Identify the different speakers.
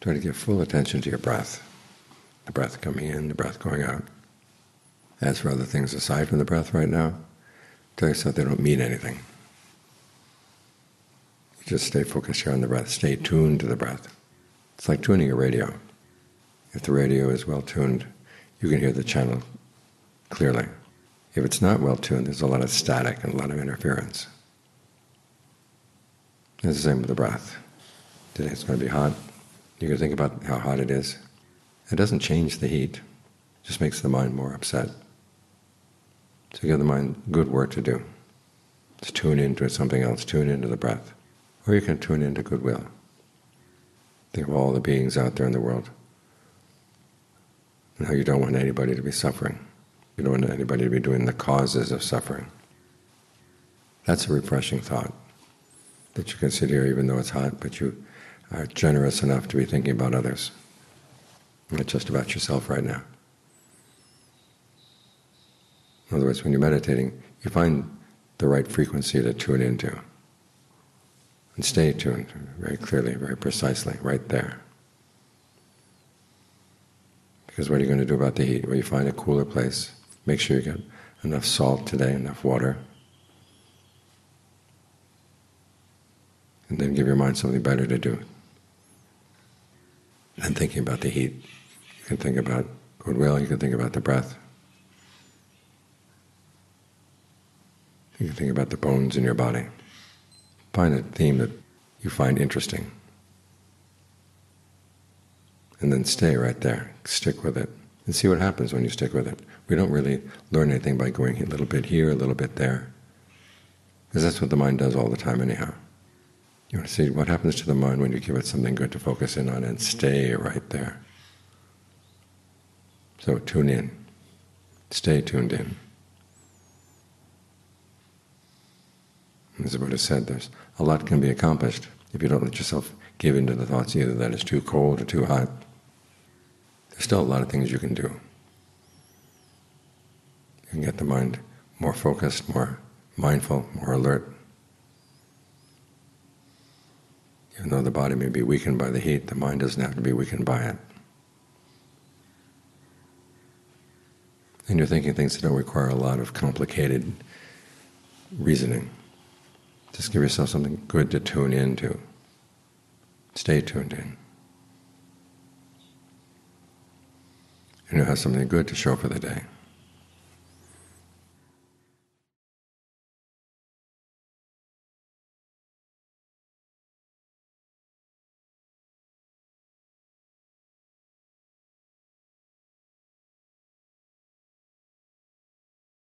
Speaker 1: Try to give full attention to your breath, the breath coming in, the breath going out. As for other things aside from the breath right now, tell yourself they don't mean anything. Just stay focused here on the breath. Stay tuned to the breath. It's like tuning a radio. If the radio is well tuned, you can hear the channel clearly. If it's not well tuned, there's a lot of static and a lot of interference. It's the same with the breath. Today it's going to be hot. You can think about how hot it is. It doesn't change the heat, it just makes the mind more upset. So give the mind good work to do. Just tune into something else, tune into the breath. Or you can tune into goodwill. Think of all the beings out there in the world and how you don't want anybody to be suffering. You don't want anybody to be doing the causes of suffering. That's a refreshing thought, that you can sit here even though it's hot, but you are generous enough to be thinking about others, not just about yourself right now. In other words, when you're meditating, you find the right frequency to tune into. And stay tuned very clearly, very precisely, right there. Because what are you going to do about the heat? Well, you find a cooler place, Make sure you get enough salt today, enough water. And then give your mind something better to do. And thinking about the heat. You can think about goodwill, you can think about the breath. You can think about the bones in your body. Find a theme that you find interesting. And then stay right there. Stick with it. And see what happens when you stick with it. We don't really learn anything by going a little bit here, a little bit there. Because that's what the mind does all the time anyhow. You want to see what happens to the mind when you give it something good to focus in on and stay right there. So tune in. Stay tuned in. As the Buddha said, there's a lot can be accomplished if you don't let yourself give in to the thoughts either that it's too cold or too hot. There's still a lot of things you can do. You can get the mind more focused, more mindful, more alert. Even though the body may be weakened by the heat, the mind doesn't have to be weakened by it. And you're thinking things that don't require a lot of complicated reasoning. Just give yourself something good to tune into. Stay tuned in. And you'll have something good to show for the day.